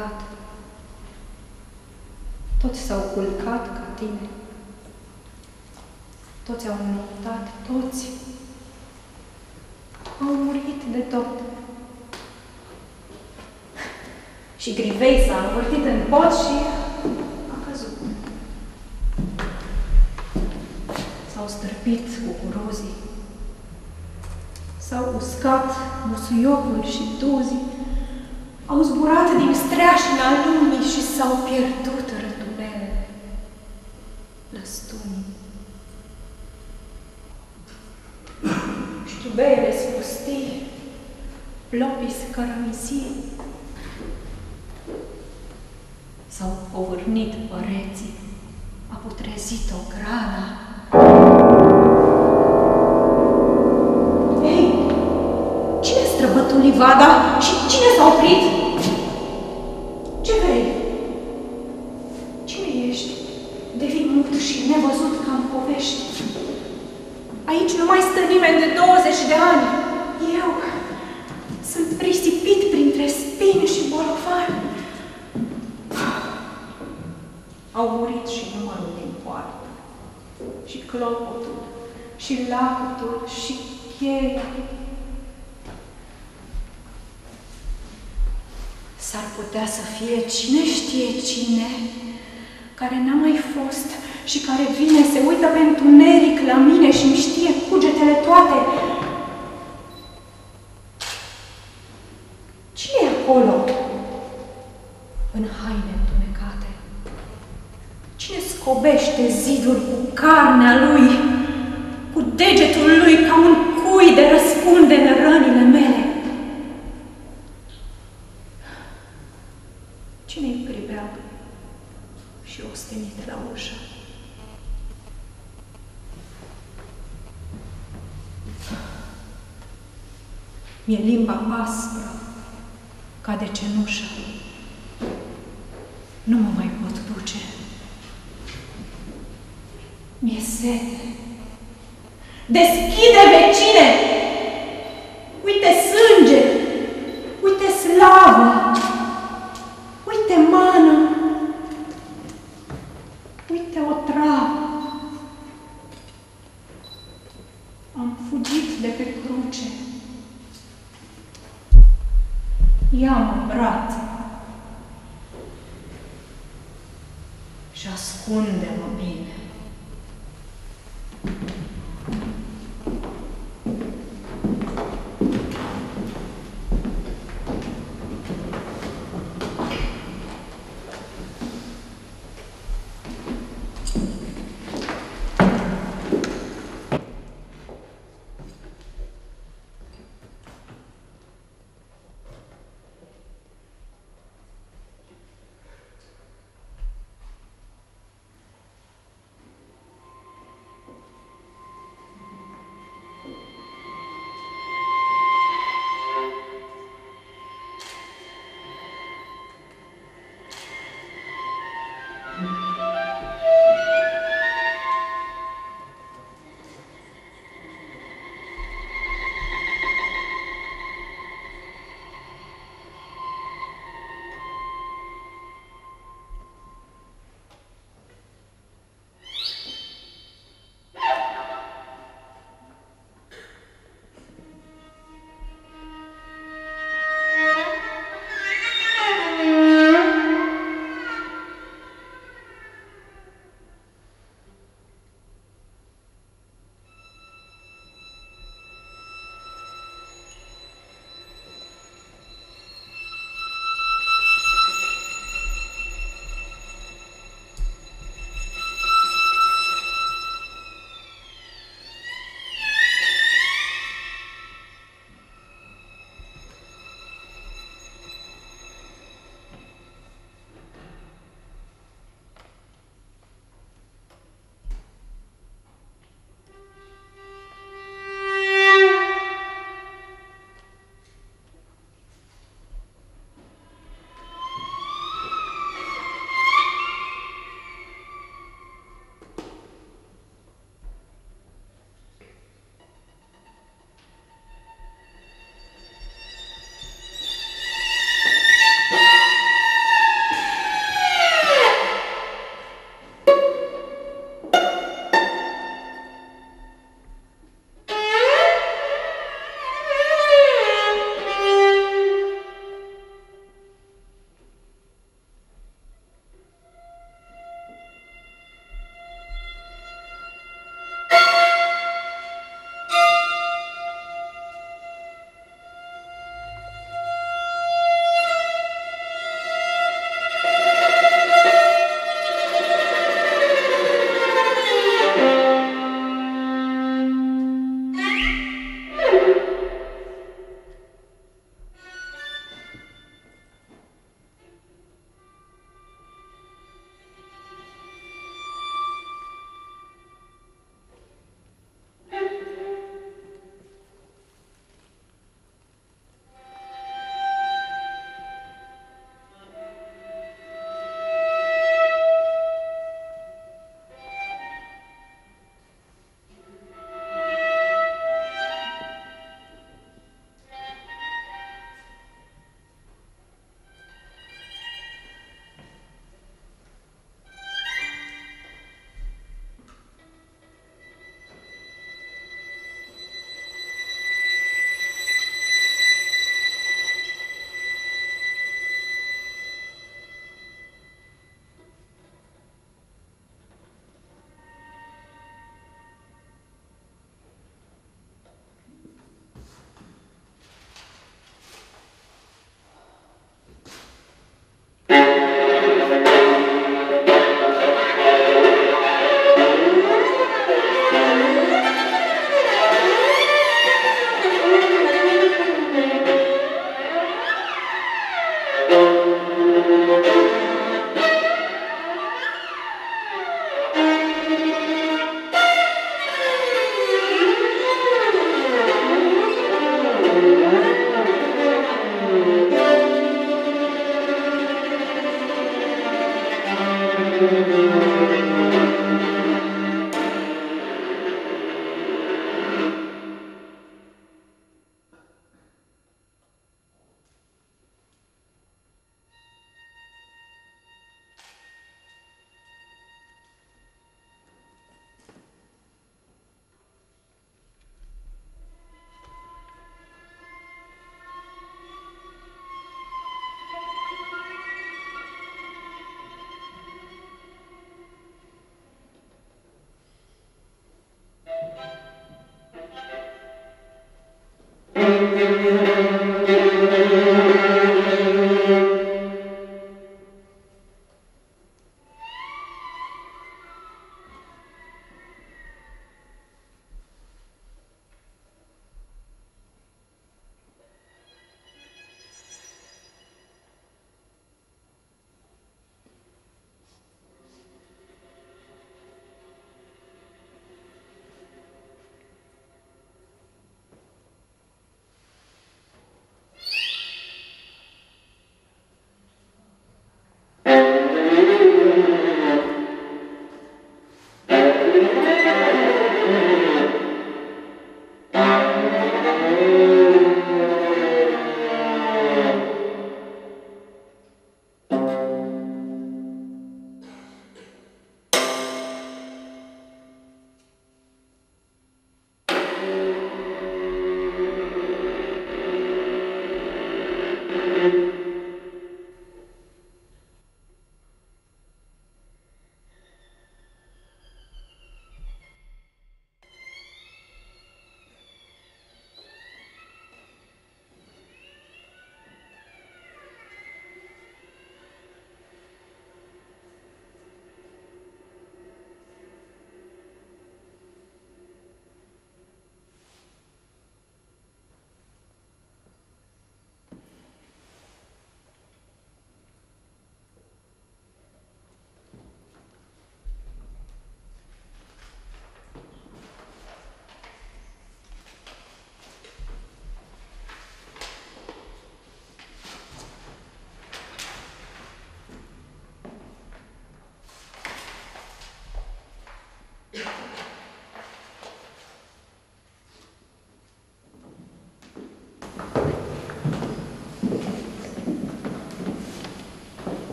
Plecat. Toți s-au culcat ca tine. Toți au înnotat, toți au murit de tot. Și Grivei s-a învârtit în pot și a căzut. S-au stârpit cucuruzii. S-au uscat musuiocul și duzii. Au zburat din streașina lumii și s-au pierdut rătubele, lăstunii. Știubele spustii, plopii scărămisii, S-au povârnit păreții, a putrezit o grana. Ei, cine străbătu livada și cine s-a oprit? Ce vrei? Cine ești? Devii mut și nevăzut ca în povești. Aici nu mai stă nimeni de 20 de ani. Eu sunt risipit printre spini și bolofani. Au murit și numărul din poartă, și clopotul, și lacătul, și cheia. S-ar putea să fie cine știe cine, care n-a mai fost și care vine, se uită pe întuneric la mine și îmi știe cugetele toate. Cine e acolo? În haine întunecate. Cine scobește zidul cu carnea lui, cu degetul lui ca un cui de răspunde în rănile mele? Mi-e limba aspră, ca de cenușă. Nu mă mai pot duce. Mi-e sete. Deschide, vecine! Uite sânge!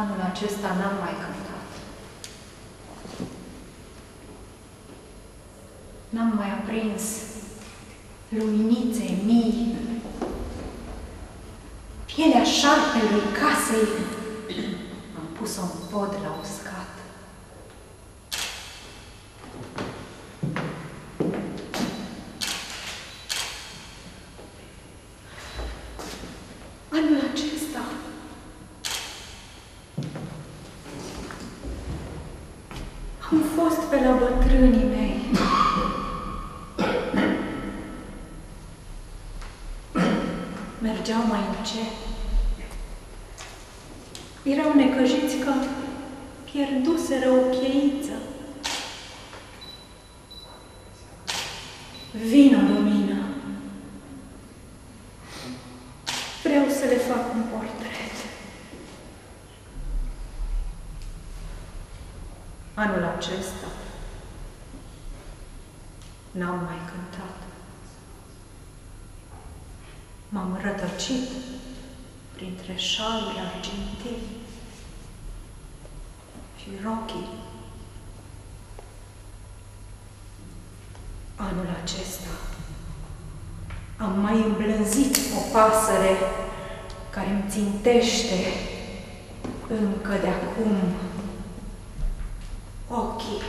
Anul acesta n-am mai cântat. N-am mai aprins luminițe mii. Pielea șarpelui casei am pus-o în pod la uscat. Anul acesta Am fost pe la bătrânii mei. Mergeau mai încet. Erau necăjiți că pierduseră o cheiță. Vino, lumină. Vreau să le fac un portret. Anul acesta n-am mai cântat. M-am rătăcit printre șaluri argintii și rochii. Anul acesta am mai îmblânzit o pasăre care îmi țintește încă de acum ochii.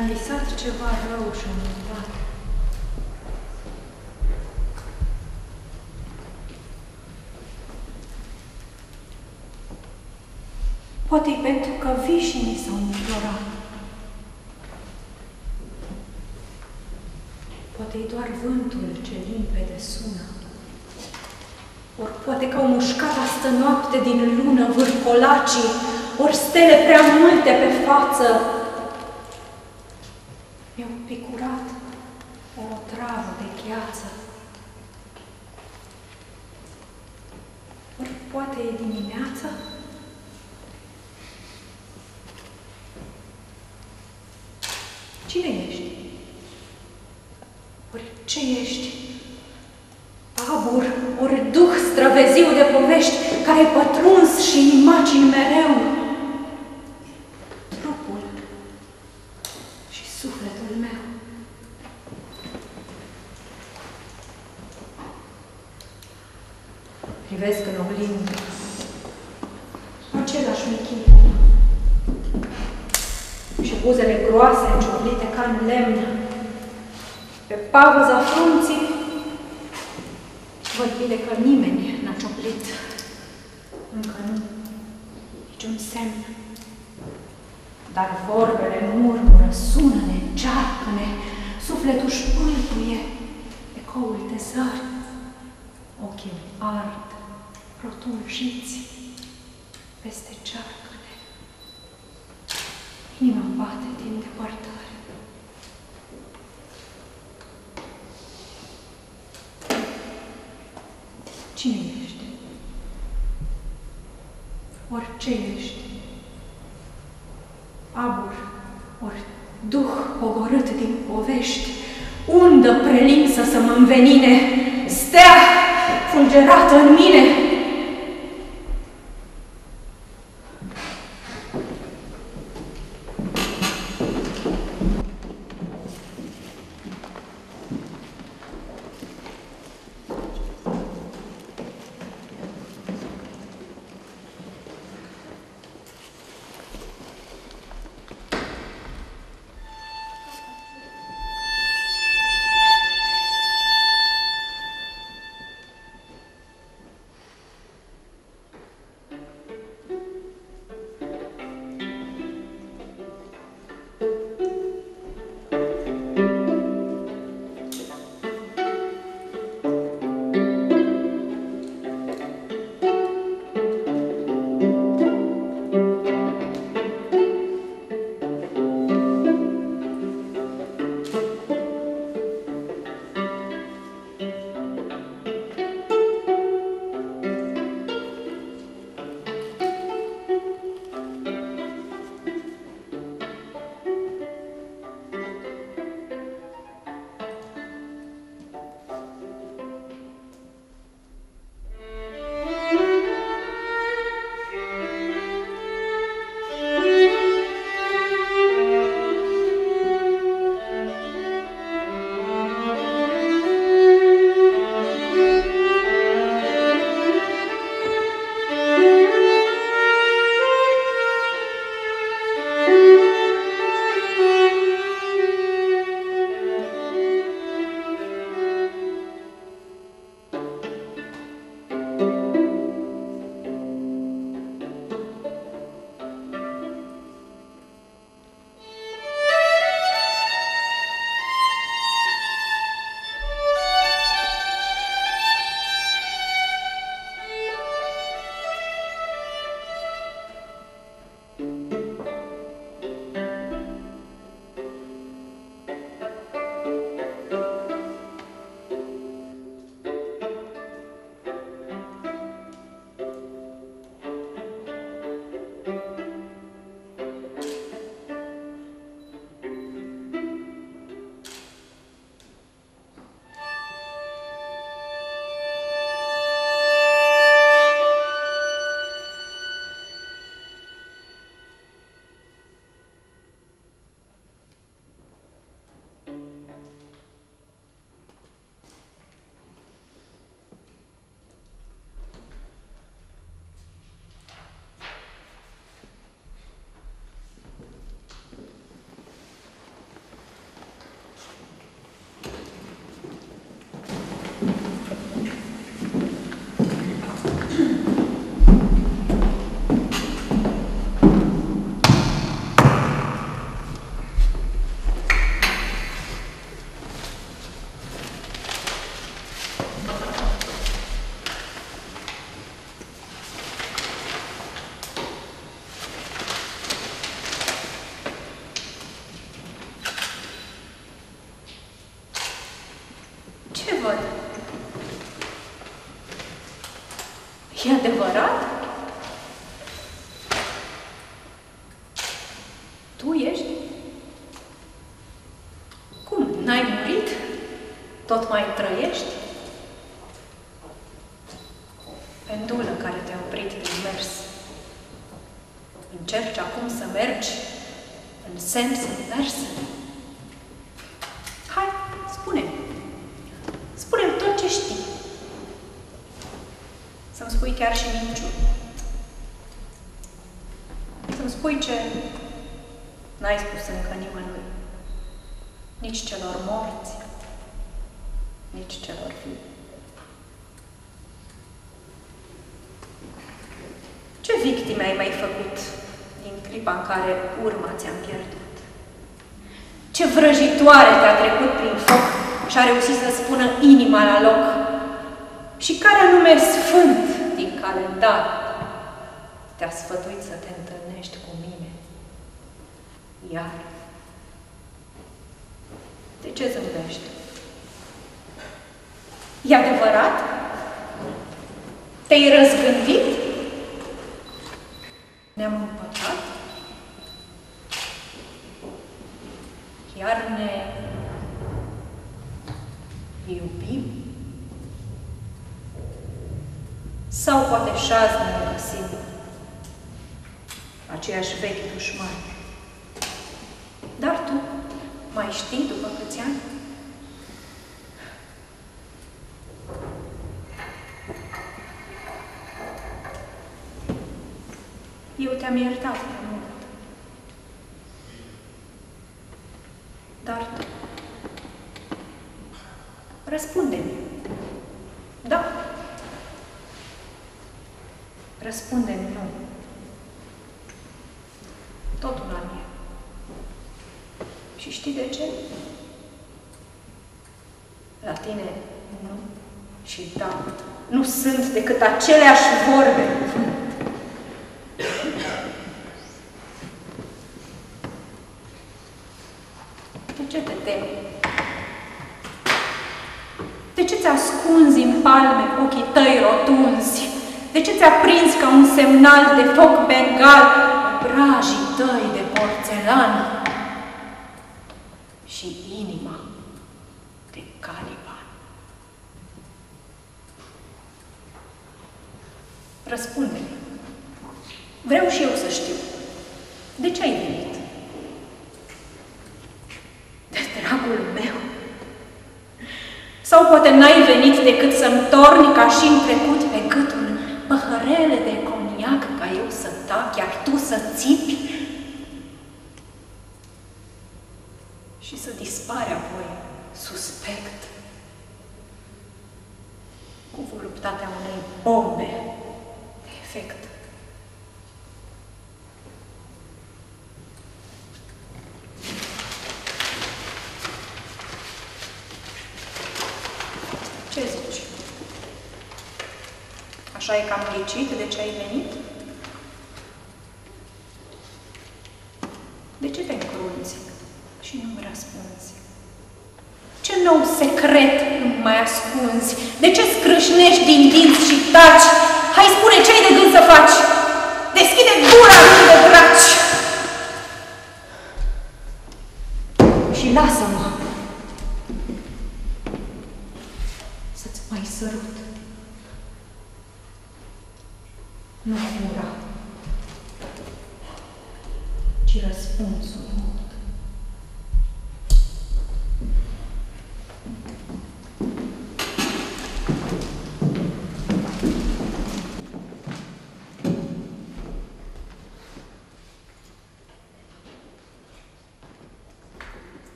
Mi-am visat ceva rău și am uitat. Poate pentru că vișinii s-au înflorat. poate e doar vântul ce limpede sună. Ori poate că au mușcat astă noapte din lună vârcolacii, ori stele prea multe pe față. Mi-au picurat o travă de gheață. Ori poate e dimineața? Cine ești? Ori ce ești? Abur, ori duh străveziu de povești, care ai pătruns și imagini mereu. Trupul și sufletul meu. Privesc în oglindă. Același michip. Și buzele groase, înciuplite ca în lemn, pe pauza frunții, văd bine că nimeni n-a cioplit. Încă nu. Niciun semn. Dar vorbele murmură, sună-ne, cearcă-ne, sufletul își pâlpuie, ecoul de zări, ochii ard, rotuljiți, peste cearcă-ne. Inima bate din depărtare. Cine ești? Orice ești. Abur, ori duh pogorât din povești, undă prelinsă să mă învenine, stea fulgerată în mine, mai trăiești? Pendulă care te-a oprit din mers. Încerci acum să mergi în sens invers? Hai, spune spune tot ce știi. Să-mi spui chiar și minciuni. Să-mi spui ce n-ai spus încă nimănui. Nici celor morți, nici celor vii. Ce victime ai mai făcut din clipa în care urma ți-am pierdut? Ce vrăjitoare te-a trecut prin foc și a reușit să spună inima la loc? Și care anume sfânt din calendar te-a sfătuit să te întâlnești cu mine? Iar. De ce zâmbești? E adevărat? Te-ai răzgândit? Ne-am împăcat? Chiar ne iubim? Sau poate șaz ne găsim aceiași vechi dușmani? Dar tu mai știi după câți ani? Eu te-am iertat pe mult. Dar tu, răspunde-mi. Da. Răspunde-mi nu. Tot una mie. Și știi de ce? La tine nu și da nu sunt decât aceleași vorbe. De ce te temi? De ce ți-ascunzi în palme ochii tăi rotunzi? De ce ți-a prins ca un semnal de foc bengal obrajii tăi de porțelan? Și inima de caliban. Răspunde-mi. Vreau și eu să știu. De ce ai venit? De dragul meu. Sau poate n-ai venit decât să-mi torni ca și în trecut pe gâtul păhărele de coniac ca eu să tac, iar tu să țipi și să dispare apoi suspect cu voluptatea unei bombe de efect. Ce zici? Așa e cam ghicit de ce ai venit? De ce te încrunți și nu-mi răspunzi? Ce nou secret îmi mai ascunzi? De ce scrâșnești din dinți și taci? Hai spune ce ai de gând să faci! Deschide gura lui de draci!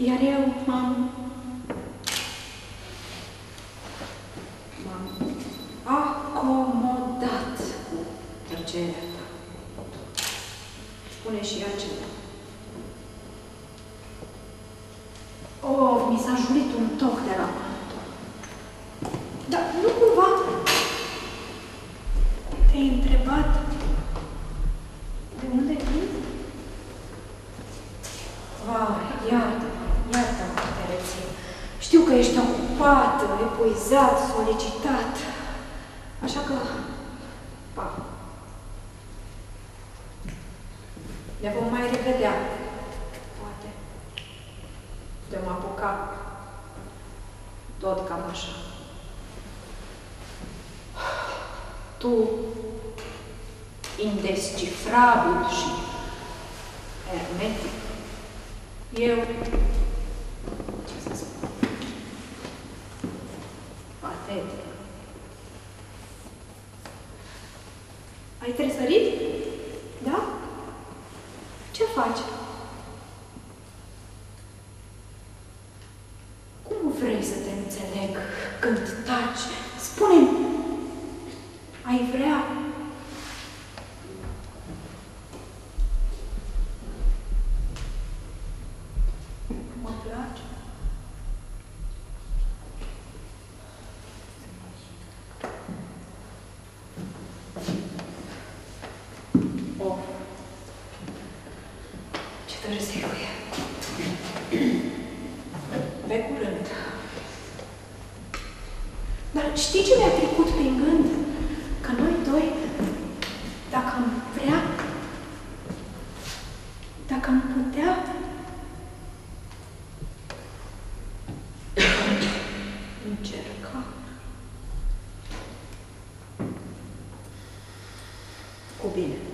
y haré cap. Tot cam așa. Tu, indescifrabil și hermetic, eu, ce să spun, patetic. Ai tresărit? opinan.